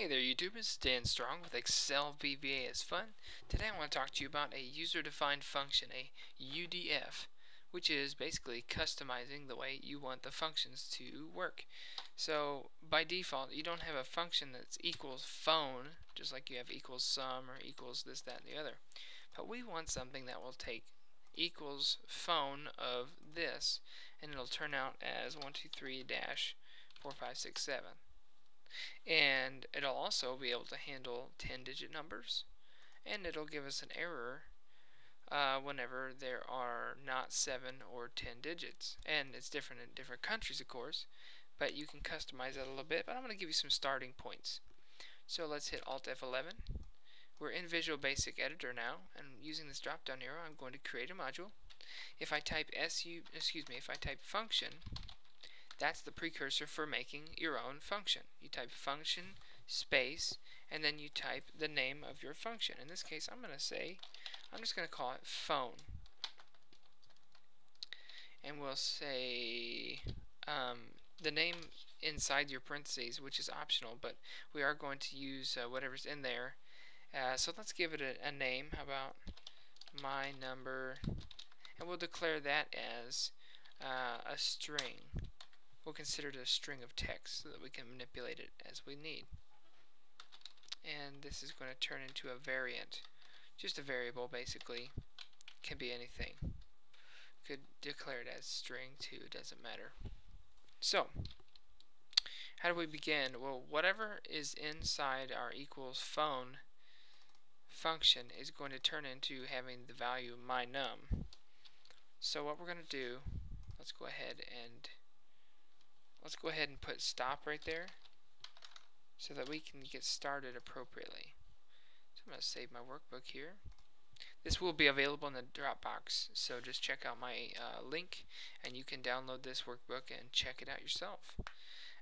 Hey there YouTube, it's Dan Strong with Excel VBA is Fun. Today I want to talk to you about a user-defined function, a UDF, which is basically customizing the way you want the functions to work. So by default you don't have a function that's equals phone, just like you have equals sum or equals this, that, and the other. But we want something that will take equals phone of this and it'll turn out as 123 dash 4567 and it'll also be able to handle 10 digit numbers. And it'll give us an error uh, whenever there are not 7 or 10 digits. And it's different in different countries of course but you can customize that a little bit. But I'm going to give you some starting points. So let's hit Alt F11 we're in Visual Basic Editor now and using this drop down arrow I'm going to create a module. If I type su excuse me if I type function that's the precursor for making your own function. You type function space and then you type the name of your function. In this case I'm going to say, I'm just going to call it phone. And we'll say um, the name inside your parentheses, which is optional, but we are going to use uh, whatever's in there. Uh, so let's give it a, a name. How about my number? And we'll declare that as uh, a string we'll consider it a string of text so that we can manipulate it as we need. And this is going to turn into a variant. Just a variable, basically. Can be anything. Could declare it as string too, it doesn't matter. So, how do we begin? Well, whatever is inside our equals phone function is going to turn into having the value my num. So what we're going to do, let's go ahead and let's go ahead and put stop right there so that we can get started appropriately. So I'm going to save my workbook here. This will be available in the Dropbox, so just check out my uh, link and you can download this workbook and check it out yourself.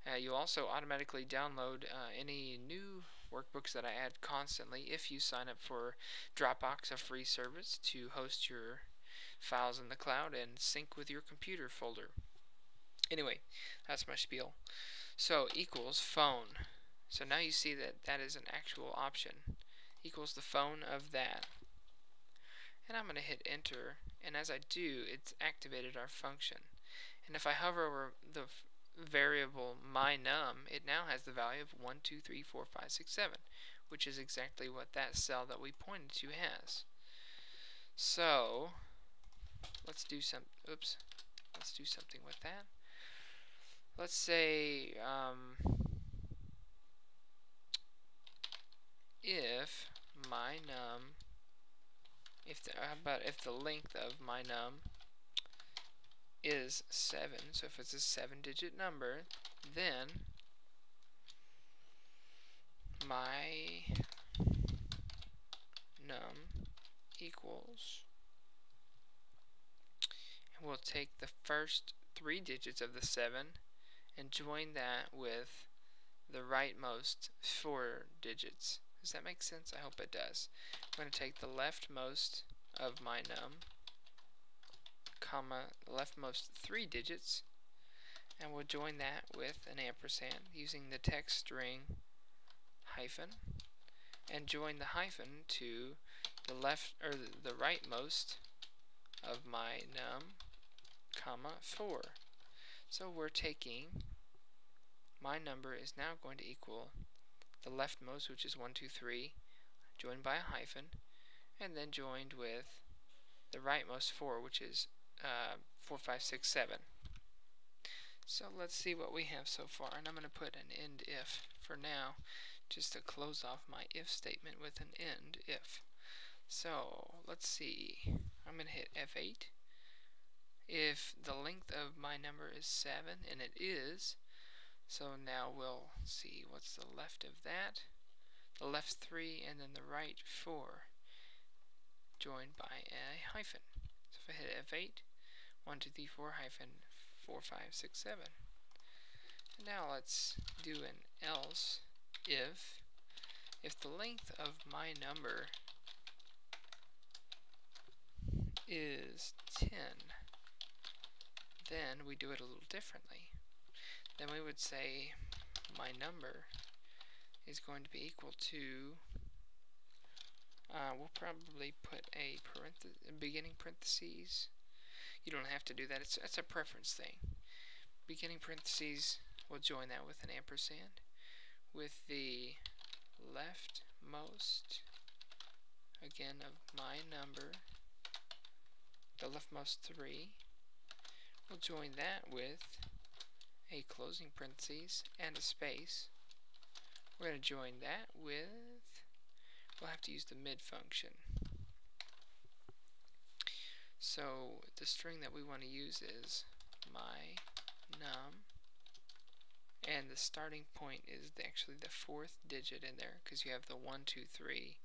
Uh, you'll also automatically download uh, any new workbooks that I add constantly if you sign up for Dropbox, a free service to host your files in the cloud and sync with your computer folder. Anyway, that's my spiel. So equals phone. So now you see that that is an actual option. Equals the phone of that. And I'm going to hit enter. And as I do, it's activated our function. And if I hover over the variable my num, it now has the value of 1, 2, 3, 4, 5, 6, 7, which is exactly what that cell that we pointed to has. So, let's do some, oops, let's do something with that let's say um, if my num if the, how about if the length of my num is 7 so if it's a 7 digit number then my num equals and we'll take the first three digits of the 7 and join that with the rightmost four digits. Does that make sense? I hope it does. I'm going to take the leftmost of my num, comma, leftmost three digits, and we'll join that with an ampersand using the text string hyphen, and join the hyphen to the left or the rightmost of my num, comma, 4. So we're taking, my number is now going to equal the leftmost, which is 1, 2, 3, joined by a hyphen, and then joined with the rightmost 4, which is uh, 4, 5, 6, 7. So let's see what we have so far, and I'm going to put an end if for now, just to close off my if statement with an end if. So let's see, I'm going to hit F8, if the length of my number is 7, and it is, so now we'll see what's the left of that. The left 3 and then the right 4 joined by a hyphen. So if I hit F8, 1, 2, 3, 4 hyphen 4, 5, 6, 7. And now let's do an else if if the length of my number is 10 then we do it a little differently. Then we would say my number is going to be equal to uh, we'll probably put a beginning parentheses. You don't have to do that. It's, it's a preference thing. Beginning parentheses, we'll join that with an ampersand. With the leftmost, again, of my number, the leftmost 3, we'll join that with a closing parentheses and a space. We're going to join that with we'll have to use the mid function. So the string that we want to use is my num and the starting point is actually the fourth digit in there because you have the 1, 2, 3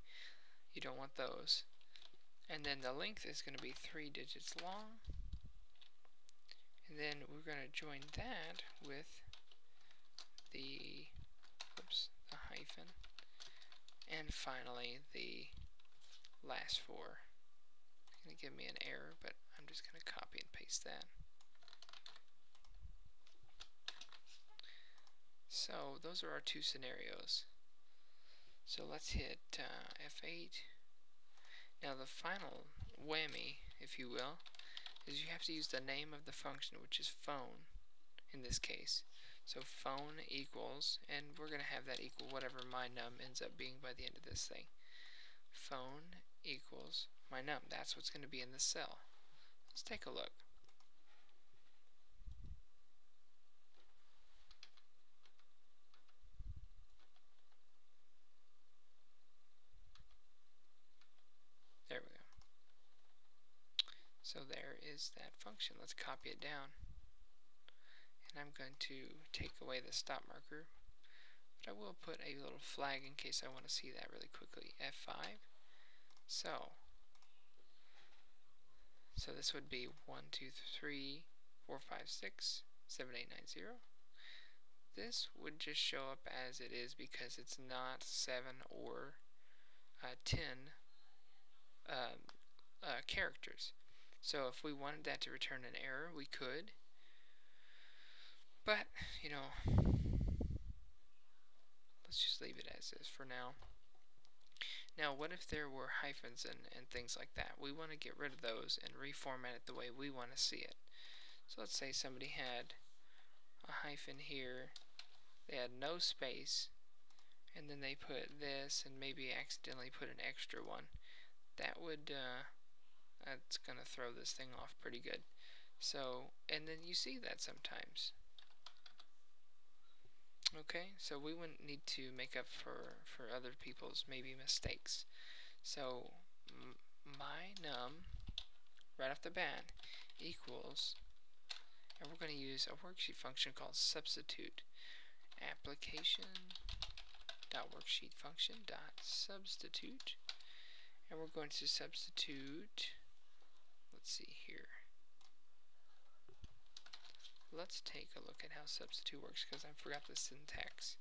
you don't want those and then the length is going to be three digits long then we're going to join that with the oops, the hyphen and finally, the last four. It's going to give me an error, but I'm just going to copy and paste that. So those are our two scenarios. So let's hit uh, F8. Now the final whammy, if you will, is you have to use the name of the function, which is phone in this case. So phone equals, and we're going to have that equal whatever my num ends up being by the end of this thing. Phone equals my num. That's what's going to be in the cell. Let's take a look. There we go. So there is that function. Let's copy it down. And I'm going to take away the stop marker. But I will put a little flag in case I want to see that really quickly. F5 so so this would be 1 2 3 4 5 6 7 8 9 0 this would just show up as it is because it's not 7 or uh, 10 um, uh, characters so if we wanted that to return an error we could but, you know, let's just leave it as is for now. Now, what if there were hyphens and, and things like that? We want to get rid of those and reformat it the way we want to see it. So let's say somebody had a hyphen here, they had no space, and then they put this and maybe accidentally put an extra one. That would, uh, that's going to throw this thing off pretty good. So, and then you see that sometimes. Okay, so we wouldn't need to make up for, for other people's maybe mistakes. So my num, right off the bat, equals, and we're going to use a worksheet function called substitute. Application dot worksheet function dot substitute, and we're going to substitute. Let's see here. Let's take a look at how substitute works because I forgot the syntax.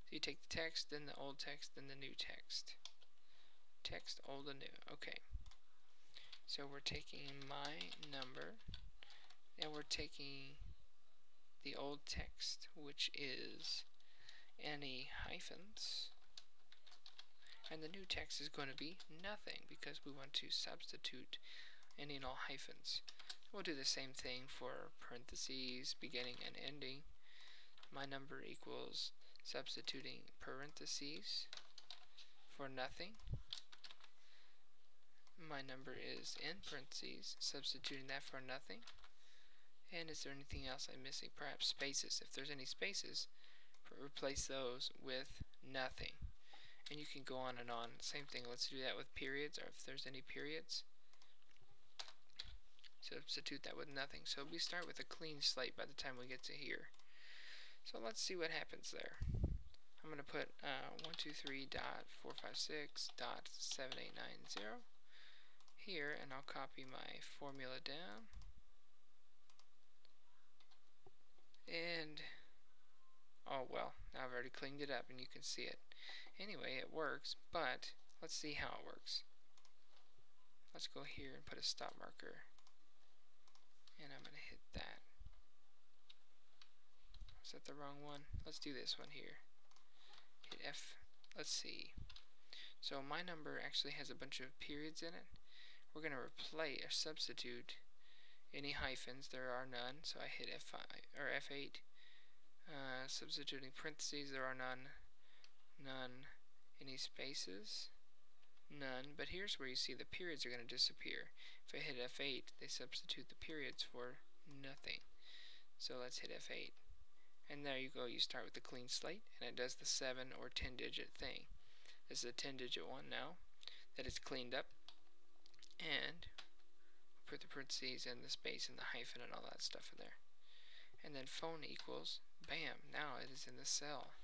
So you take the text, then the old text, then the new text. Text, old and new. Okay. So we're taking my number and we're taking the old text, which is any hyphens. And the new text is going to be nothing because we want to substitute and all hyphens. We'll do the same thing for parentheses, beginning and ending. My number equals substituting parentheses for nothing. My number is in parentheses, substituting that for nothing. And is there anything else I'm missing? Perhaps spaces. If there's any spaces, replace those with nothing. And you can go on and on. Same thing, let's do that with periods, or if there's any periods substitute that with nothing. So we start with a clean slate by the time we get to here. So let's see what happens there. I'm going to put uh, 123 dot 456 dot 7890 here and I'll copy my formula down and oh well I've already cleaned it up and you can see it anyway it works but let's see how it works let's go here and put a stop marker and I'm going to hit that. Is that the wrong one? Let's do this one here. Hit F let's see. So my number actually has a bunch of periods in it. We're going to replace or substitute any hyphens. There are none, so I hit F5 or F8. Uh, substituting parentheses, there are none. None. Any spaces? None. But here's where you see the periods are going to disappear. If I hit F8, they substitute the periods for nothing. So let's hit F8. And there you go, you start with a clean slate, and it does the 7 or 10 digit thing. This is a 10 digit one now that is cleaned up. And put the parentheses and the space and the hyphen and all that stuff in there. And then phone equals, bam, now it is in the cell.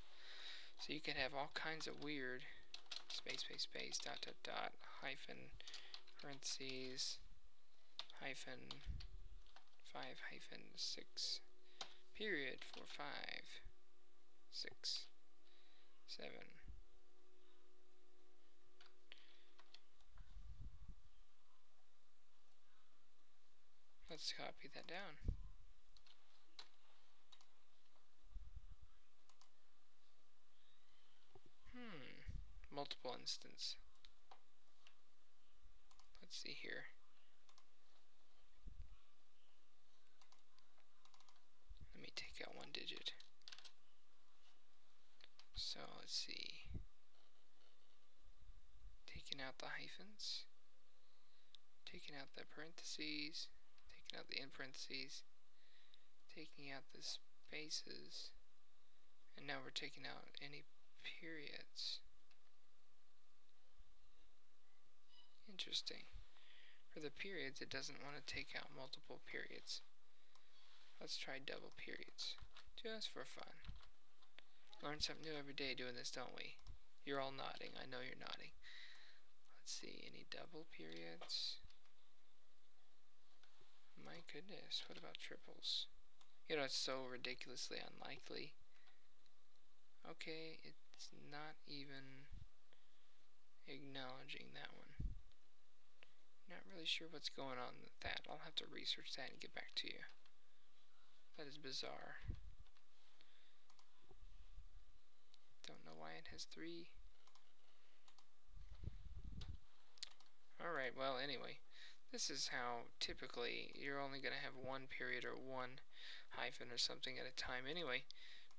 So you can have all kinds of weird space, space, space, dot, dot, dot, hyphen, parentheses, hyphen, 5 hyphen 6 period for five, six, seven. Let's copy that down. Multiple instance. Let's see here. Let me take out one digit. So let's see. Taking out the hyphens, taking out the parentheses, taking out the in parentheses, taking out the spaces, and now we're taking out any periods. Interesting. For the periods, it doesn't want to take out multiple periods. Let's try double periods, just for fun. Learn something new every day doing this, don't we? You're all nodding. I know you're nodding. Let's see, any double periods? My goodness, what about triples? You know, it's so ridiculously unlikely. Okay, it's not even acknowledging that one. Not really sure what's going on with that. I'll have to research that and get back to you. That is bizarre. Don't know why it has three. Alright, well, anyway. This is how typically you're only going to have one period or one hyphen or something at a time anyway.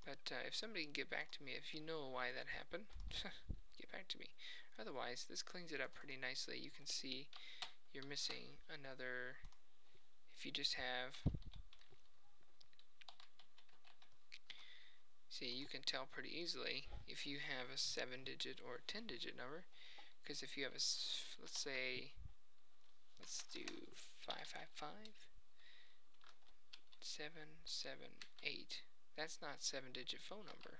But uh, if somebody can get back to me, if you know why that happened, get back to me. Otherwise, this cleans it up pretty nicely. You can see you're missing another, if you just have See, you can tell pretty easily if you have a 7-digit or a 10-digit number, because if you have a, let's say, let's do 555, 778, that's not 7-digit phone number,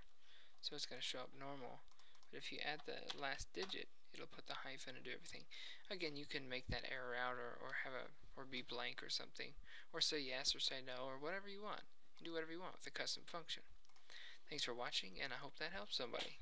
so it's going to show up normal. But if you add the last digit, it'll put the hyphen and do everything. Again, you can make that error out or, or have a or be blank or something, or say yes or say no or whatever you want. You do whatever you want with the custom function. Thanks for watching, and I hope that helps somebody.